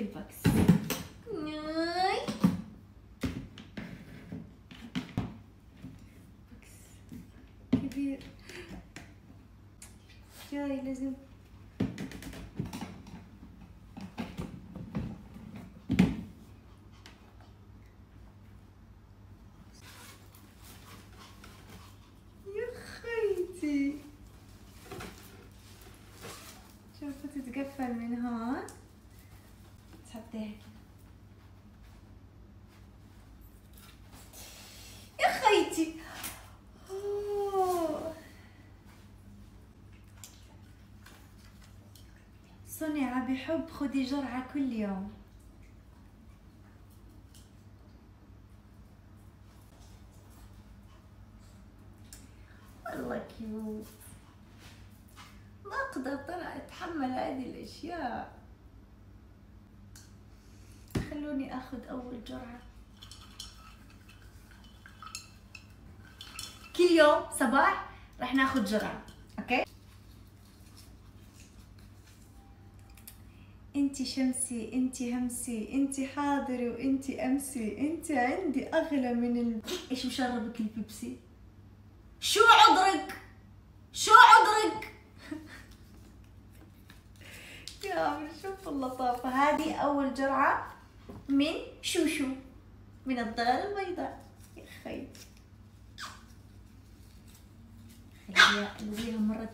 شوفي البوكس. كبير. جاي لازم. يا خيتي. شوفوا تتقفل من هون تحطيها. يا خيتي. صنع بحب خدي جرعة كل يوم والله cute ما أقدر طلع اتحمل هذه الأشياء خلوني آخذ أول جرعة. كل يوم صباح رح ناخذ جرعة okay؟ انتي شمسي انتي همسي انتي حاضري وانتي أمسي انتي عندي أغلى من ال... إيش مشربك البيبسي؟ شو عذرك؟ شو عذرك؟ يا عمري شوف اللطافة هذه أول جرعة. من شوشو من الضلال البيضاء. يا خي خليها مرة